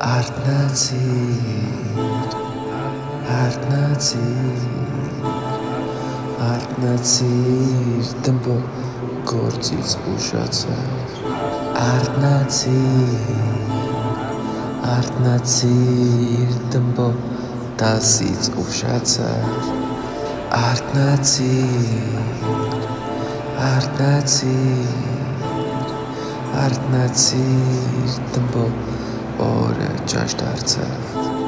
Արտնացիր, արտնացիր, արտնացիր, դմբո գործից ուշացար, արտնացիր, արտնացիր, դմբո դասից ուշացար, արտնացիր, արտնացիր, արտնացիր, դմբո gestört sind.